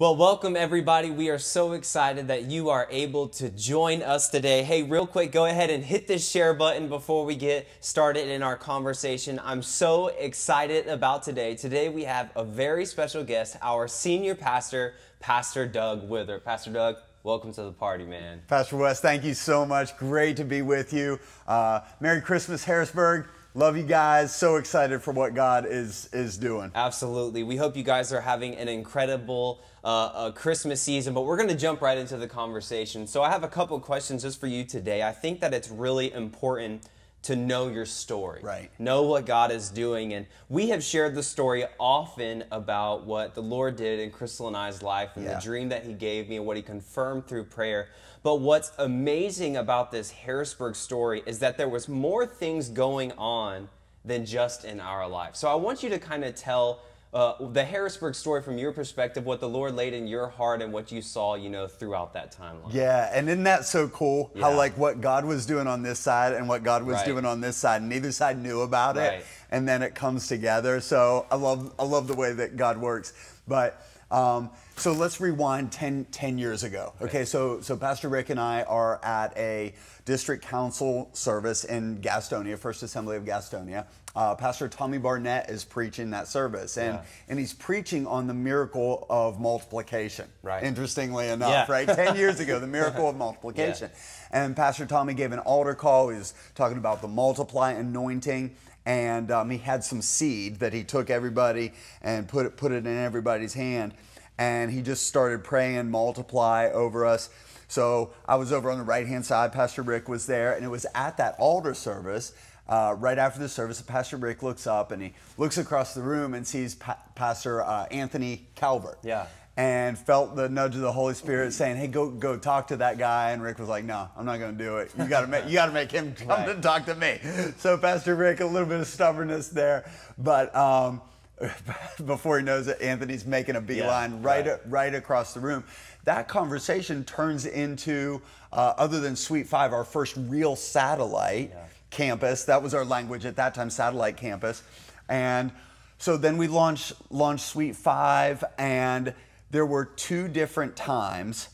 Well, welcome everybody. We are so excited that you are able to join us today. Hey, real quick, go ahead and hit this share button before we get started in our conversation. I'm so excited about today. Today we have a very special guest, our senior pastor, Pastor Doug Witherup. Pastor Doug, welcome to the party, man. Pastor Wes, thank you so much. Great to be with you. Uh, Merry Christmas, Harrisburg. Love you guys. So excited for what God is is doing. Absolutely. We hope you guys are having an incredible uh, Christmas season, but we're going to jump right into the conversation. So I have a couple questions just for you today. I think that it's really important to know your story. Right. Know what God is doing. And we have shared the story often about what the Lord did in Crystal and I's life and Yeah. the dream that He gave me and what He confirmed through prayer. But what's amazing about this Harrisburg story is that there was more things going on than just in our life. So I want you to kind of tell uh, the Harrisburg story from your perspective, what the Lord laid in your heart and what you saw, you know, throughout that timeline. Yeah, and isn't that so cool? How like what God was doing on this side and what God was Right. doing on this side, and neither side knew about Right. it, and then it comes together. So I love I love the way that God works. But um, so let's rewind 10, 10 years ago. Okay, so so Pastor Rick and I are at a district council service in Gastonia, First Assembly of Gastonia. Uh, Pastor Tommy Barnett is preaching that service, and Yeah. and he's preaching on the miracle of multiplication. Right. Interestingly enough, Yeah. right? 10 years ago, the miracle of multiplication. And Pastor Tommy gave an altar call. He was talking about the multiply anointing. And um, he had some seed that he took everybody and put it, put it in everybody's hand. And he just started praying, multiply over us. So I was over on the right hand side. Pastor Rick was there. And it was at that altar service uh, right after the service, Pastor Rick looks up and he looks across the room and sees pa- Pastor uh, Anthony Calvert Yeah. And felt the nudge of the Holy Spirit saying, "Hey, go go talk to that guy." And Rick was like, "No, I'm not going to do it. You got to make you got to make him come Right. to talk to me." So Pastor Rick, a little bit of stubbornness there, but um, before he knows it, Anthony's making a beeline right right. right across the room. That conversation turns into, uh, other than Suite Five, our first real satellite campus. That was our language at that time, satellite campus, and so then we launched launched Suite Five, and there were two different times,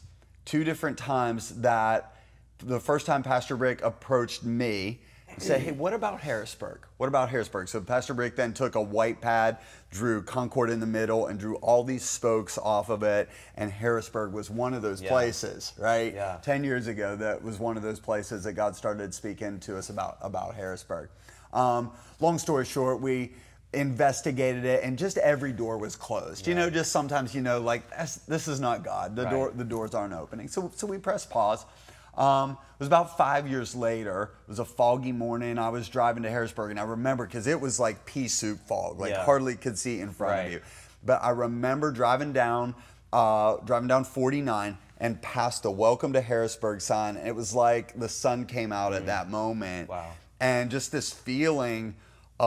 two different times that the first time Pastor Rick approached me and said, Hey, what about Harrisburg? What about Harrisburg? So Pastor Rick then took a white pad, drew Concord in the middle, and drew all these spokes off of it. And Harrisburg was one of those Yeah. places, right? Yeah. 10 years ago, that was one of those places that God started speaking to us about, about Harrisburg. Um, long story short, we investigated it and just every door was closed. You know, just sometimes, you know, like this is not God. The, door, the doors aren't opening. So, so we pressed pause. Um, it was about five years later. It was a foggy morning. I was driving to Harrisburg, and I remember because it was like pea soup fog, like Yeah. hardly could see in front Right. of you. But I remember driving down, uh, driving down 49 and past the "Welcome to Harrisburg" sign. And it was like the sun came out at that moment. Mm. Wow. And just this feeling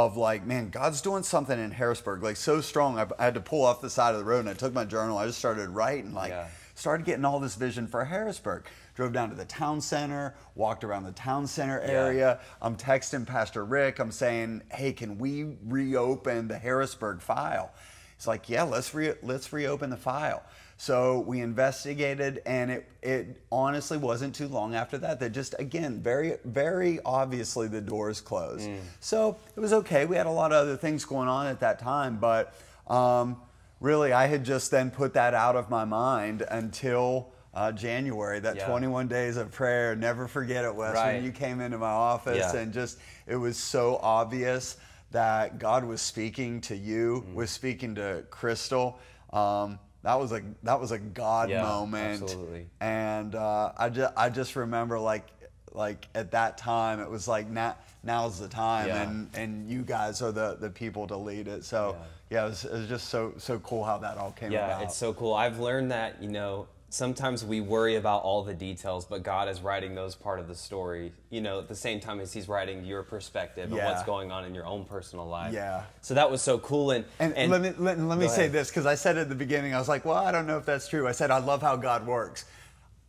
of like, man, God's doing something in Harrisburg, like so strong. I, I had to pull off the side of the road, and I took my journal. I just started writing, like, Yeah. started getting all this vision for Harrisburg. Drove down to the town center, walked around the town center area. I'm texting Pastor Rick. I'm saying, "Hey, can we reopen the Harrisburg file?" He's like, "Yeah, let's re- let's reopen the file." So we investigated, and it it honestly wasn't too long after that that just again very very obviously the doors closed. So it was okay. We had a lot of other things going on at that time, but um, really I had just then put that out of my mind until. Uh, January, that Yeah. 21 days of prayer, never forget it, Wes. Right. When you came into my office Yeah. and just, it was so obvious that God was speaking to you, Mm-hmm. was speaking to Crystal. Um, that was a that was a God Yeah, moment, absolutely. and uh, I just I just remember like like at that time it was like now now's the time, Yeah. and and you guys are the the people to lead it. So yeah, it, was, it was just so so cool how that all came Yeah, about. it's so cool. I've learned that, you know, sometimes we worry about all the details, but God is writing those part of the story, you know, at the same time as He's writing your perspective and what's going on in your own personal life. Yeah. So that was so cool. And, And, let me let, let me Go say ahead. this because I said at the beginning I was like, well, I don't know if that's true. I said I love how God works.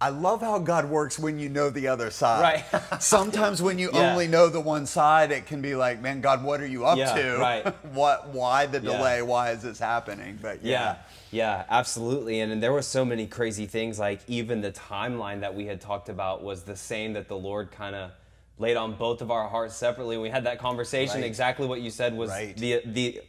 I love how God works when you know the other side. Right. Sometimes when you Yeah. only know the one side, it can be like, man, God, what are you up Yeah, to? right. what? Why the Yeah. delay? Why is this happening? But Yeah, yeah, yeah, absolutely. And, and there were so many crazy things. Like even the timeline that we had talked about was the same that the Lord kind of laid on both of our hearts separately. We had that conversation. Right. Exactly what you said was Right. the the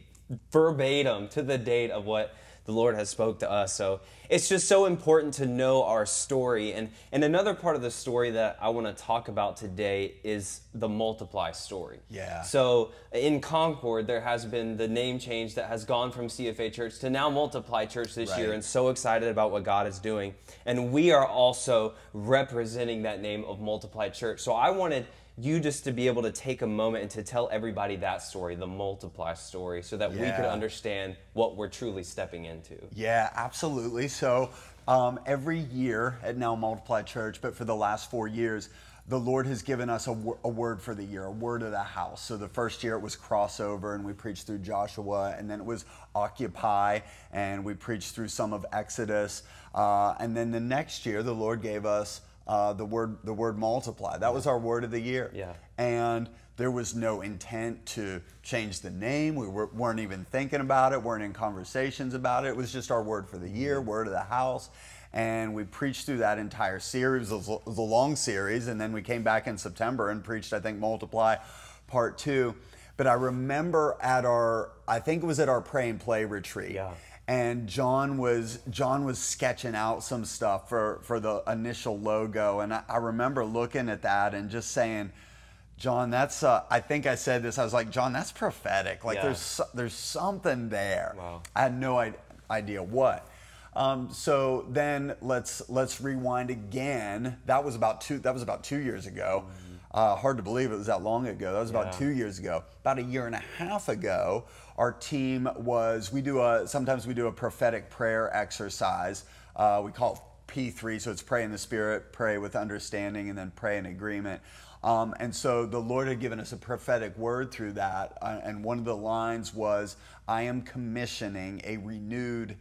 verbatim to the date of what the Lord has spoke to us. So it's just so important to know our story. And and another part of the story that I want to talk about today is the multiply story. Yeah. So in Concord, there has been the name change that has gone from CFA Church to now Multiply Church this year, and so excited about what God is doing. And we are also representing that name of Multiply Church. So I wanted you just to be able to take a moment and to tell everybody that story, the Multiply story, so that we could understand what we're truly stepping into. Yeah, absolutely. So um, every year at Now Multiply Church, but for the last four years, the Lord has given us a, a word for the year, a word of the house. So the first year it was crossover, and we preached through Joshua, and then it was occupy, and we preached through some of Exodus, uh, and then the next year the Lord gave us uh, the word the word multiply. That was our word of the year. Yeah. And there was no intent to change the name. We were, weren't even thinking about it, weren't in conversations about it. It was just our word for the year, word of the house. And we preached through that entire series. It was a, it was a long series. And then we came back in September and preached, I think, Multiply Part Two. But I remember at our, I think it was at our pray and play retreat Yeah. And John was John was sketching out some stuff for for the initial logo, and I, I remember looking at that and just saying, John, that's uh, I think I said this. I was like, John, that's prophetic. Like Yeah. there's there's something there. Wow. I had no I- idea what. Um, so then let's let's rewind again. That was about two. That was about two years ago. Uh, hard to believe it was that long ago. That was about. Yeah. two years ago. About a year and a half ago, our team was. We do a sometimes we do a prophetic prayer exercise. Uh, we call it P3, so it's pray in the spirit, pray with understanding, and then pray in agreement. Um, and so the Lord had given us a prophetic word through that, uh, and one of the lines was, "I am commissioning a renewed."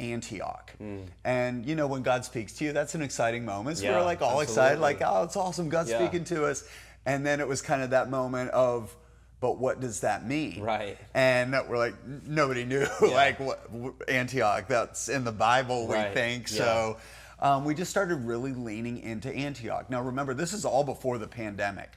Antioch. And you know, when God speaks to you, that's an exciting moment. So we Mm. Yeah, were like all excited, like, oh, it's awesome, God's Yeah. speaking to us. And then it was kind of that moment of, but what does that mean? Right. And we're like, nobody knew, like, what Antioch, that's in the Bible, we Right. think. Yeah. So um, we just started really leaning into Antioch. Now, remember, this is all before the pandemic.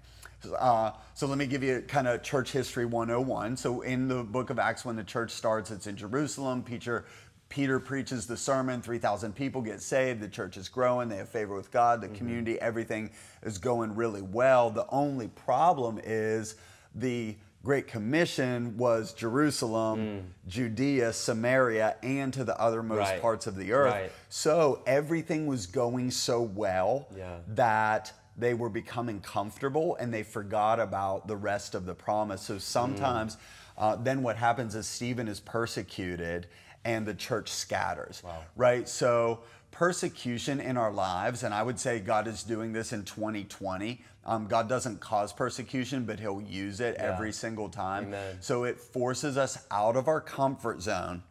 Uh, so let me give you kind of church history 101. So in the book of Acts, when the church starts, it's in Jerusalem. Peter, Peter preaches the sermon. 3,000 people get saved. The church is growing. They have favor with God. The mm-hmm. community, everything is going really well. The only problem is the Great Commission was Jerusalem, mm. Judea, Samaria, and to the othermost Right. parts of the earth. Right. So everything was going so well Yeah. that they were becoming comfortable and they forgot about the rest of the promise. So mm. sometimes, uh, then what happens is Stephen is persecuted and the church scatters. Right? So persecution in our lives, and I would say God is doing this in 2020. Um, God doesn't cause persecution, but He'll use it Yeah. every single time. Amen. So it forces us out of our comfort zone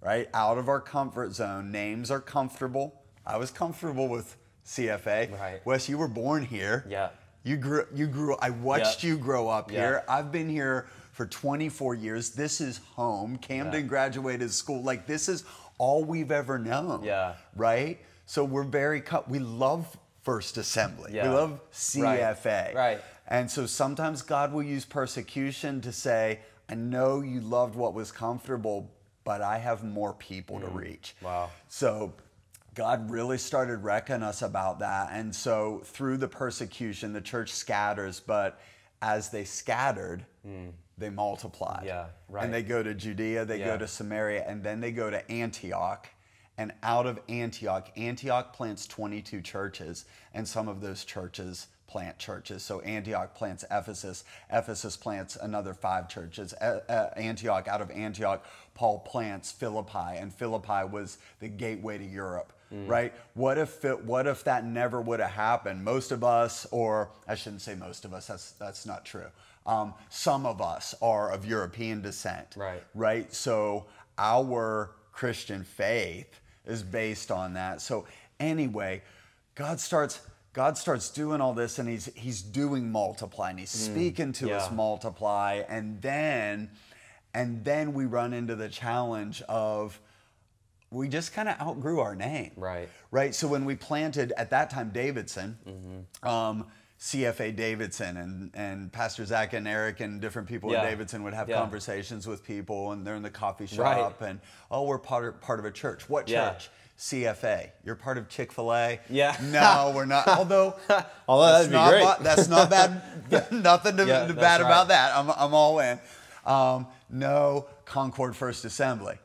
right? Out of our comfort zone. Names are comfortable. I was comfortable with CFA. Right. Wes, you were born here. Yeah. You grew. You grew. I watched Yeah. you grow up Yeah. here. I've been here for 24 years. This is home. Camden Yeah. graduated school. Like this is all we've ever known. Yeah. Right. So we're very. cut. We love First Assembly. Yeah. We love CFA. Right. And so sometimes God will use persecution to say, I know you loved what was comfortable, but I have more people to reach. Mm. Wow. So God really started wrecking us about that. And so through the persecution, the church scatters, but as they scattered, they multiplied. Mm. Yeah, right. And they go to Judea, they Yeah. go to Samaria, and then they go to Antioch. And out of Antioch, Antioch plants 22 churches, and some of those churches plant churches. So Antioch plants Ephesus, Ephesus plants another five churches. Uh, Antioch, out of Antioch, Paul plants Philippi, and Philippi was the gateway to Europe. Right? What if it, what if that never would have happened? Most of us, or I shouldn't say most of us. That's that's not true. Um, some of us are of European descent Right. right? So our Christian faith is based on that. So anyway, God starts God starts doing all this and he's he's doing multiply and he's speaking to us multiply and then and then we run into the challenge of we just kind of outgrew our name. Right. Right. So when we planted at that time Davidson, Mm-hmm. um, CFA Davidson and, and Pastor Zach and Eric and different people Yeah. at Davidson would have Yeah. conversations with people and they're in the coffee Right. shop and oh we're part of, part of a church. What Yeah. church? CFA. You're part of Chick Fil A. Yeah. No, we're not. Although, Although that's not ba- that's not bad. Nothing to bad right. about that. I'm, I'm all in. Um, no, Concord First Assembly.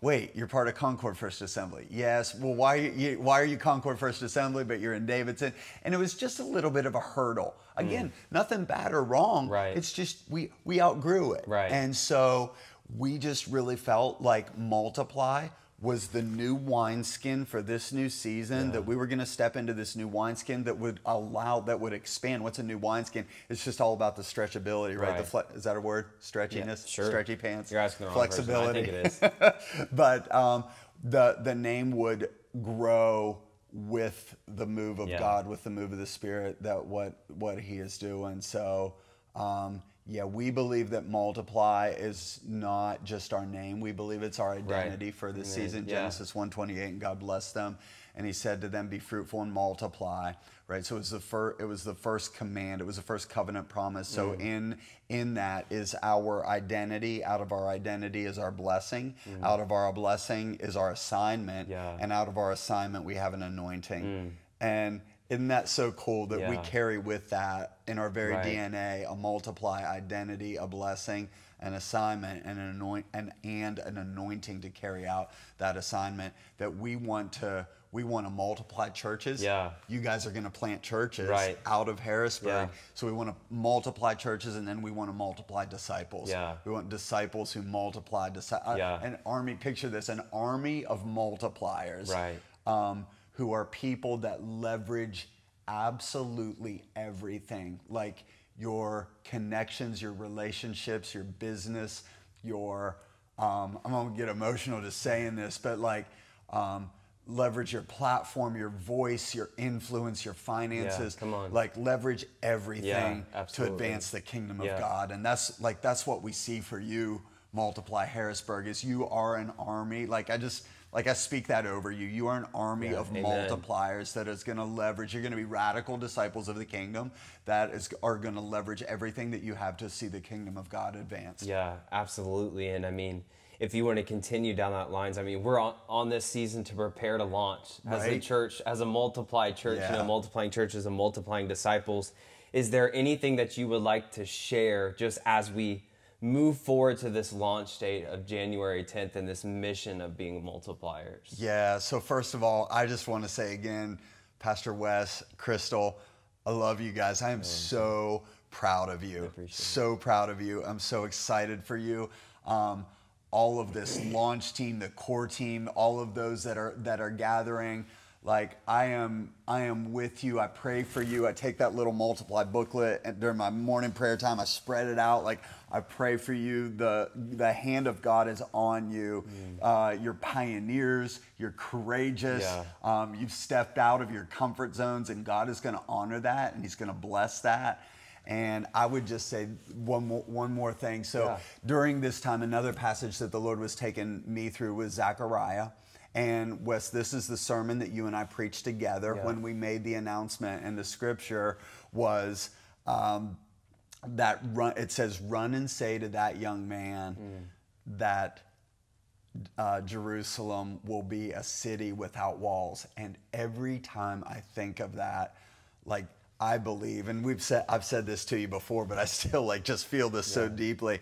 Wait, you're part of Concord First Assembly. Yes. Well, why you, why are you Concord First Assembly, but you're in Davidson? And it was just a little bit of a hurdle. Again, nothing bad or wrong. Hmm. Right. It's just we we outgrew it. Right. And so we just really felt like multiply was the new wineskin for this new season that we were going to step into this new wineskin that would allow that would expand what's a new wineskin it's just all about the stretchability right, the fle- is that a word stretchiness sure. stretchy pants You're asking the wrong person. I flexibility think it is. but um, the the name would grow with the move of Yeah. God, with the move of the Spirit, that what what He is doing. So, um, yeah, we believe that multiply is not just our name. We believe it's our identity for this season. Yeah. Genesis one twenty eight, and God blessed them, and He said to them, "Be fruitful and multiply." Right. So it was the first. It was the first command. It was the first covenant promise. So Mm. in in that is our identity. Out of our identity is our blessing. Out of our blessing is our assignment. Mm. Yeah. And out of our assignment we have an anointing. And isn't that so cool that we carry with that in our very Right. DNA a multiply identity, a blessing, an assignment, and an anoint and, and an anointing to carry out that assignment. That we want to we want to multiply churches. Yeah. You guys are going to plant churches Right. out of Harrisburg. Yeah. So we want to multiply churches and then we want to multiply disciples. Yeah. We want disciples who multiply. Disi- Yeah. An army, picture this, an army of multipliers. Right. Um, who are people that leverage absolutely everything. Like your connections, your relationships, your business, your, um, I'm to get emotional just saying this, but like, um, leverage your platform, your voice, your influence, your finances. Yeah, come on. Like leverage everything to advance the kingdom of Yeah. God. And that's like that's what we see for you, Multiply Harrisburg, is you are an army. Like I just like I speak that over you. You are an army Yeah, of amen. multipliers that is going to leverage. You're going to be radical disciples of the kingdom that is are going to leverage everything that you have to see the kingdom of God advance. Yeah, absolutely. And I mean, if you want to continue down that lines, I mean, we're on, on this season to prepare to launch as a church, as a multiplied church, you Yeah. know, multiplying churches and multiplying disciples. Is there anything that you would like to share just as we move forward to this launch date of January 10th and this mission of being multipliers? Yeah. So first of all, I just want to say again, Pastor Wes, Crystal, I love you guys. I am so proud of you. So proud of you. I'm so excited for you. Um, all of this launch team, the core team, all of those that are that are gathering. Like I am, I am with you. I pray for you. I take that little multiply booklet and during my morning prayer time, I spread it out. Like I pray for you. The the hand of God is on you. Uh, you're pioneers. You're courageous. Yeah. Um, you've stepped out of your comfort zones, and God is going to honor that, and He's going to bless that. And I would just say one more, one more thing. So Yeah. during this time, another passage that the Lord was taking me through was Zechariah. And Wes, this is the sermon that you and I preached together Yeah. when we made the announcement. And the scripture was um, that run, it says, Run and say to that young man that uh, Jerusalem will be a city without walls. And every time I think of that, like I believe, and we've said, I've said this to you before, but I still like just feel this so deeply.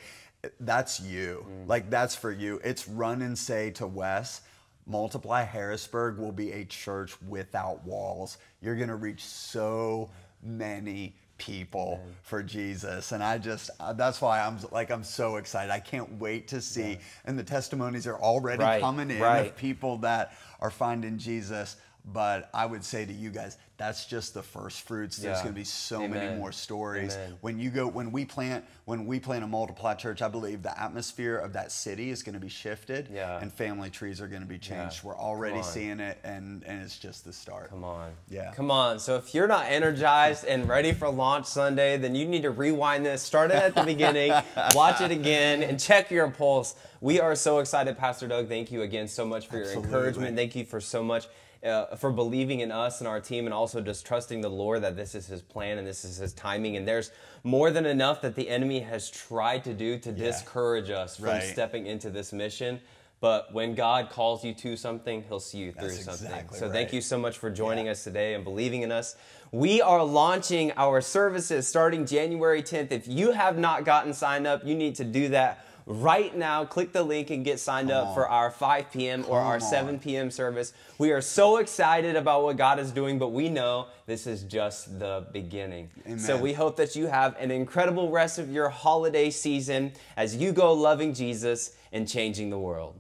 That's you. Like that's for you. It's run and say to Wes. Multiply Harrisburg will be a church without walls. You're going to reach so many people for Jesus. And I just, uh, that's why I'm like, I'm so excited. I can't wait to see. And the testimonies are already Right, coming in right. of people that are finding Jesus. But I would say to you guys, that's just the first fruits. There's Yeah. going to be so many more stories. Amen. When you go, when we plant, when we plant a multiply church, I believe the atmosphere of that city is going to be shifted, Yeah. and family trees are going to be changed. Yeah. We're already seeing it, and and it's just the start. Come on. Yeah. Come on. So if you're not energized and ready for launch Sunday, then you need to rewind this, start it at the beginning, watch it again, and check your pulse. We are so excited, Pastor Doug. Thank you again so much for your Absolutely. encouragement. Thank you for so much. Uh, for believing in us and our team, and also just trusting the Lord that this is His plan and this is His timing. And there's more than enough that the enemy has tried to do to discourage us from Right. stepping into this mission. But when God calls you to something, He'll see you through That's something. exactly so thank you so much for joining Yeah. us today and believing in us. We are launching our services starting January 10th. If you have not gotten signed up, you need to do that right now. Click the link and get signed Come up on. for our 5 p.m. or our Come 7 p.m. service. We are so excited about what God is doing, but we know this is just the beginning. So we hope that you have an incredible rest of your holiday season as you go loving Jesus and changing the world.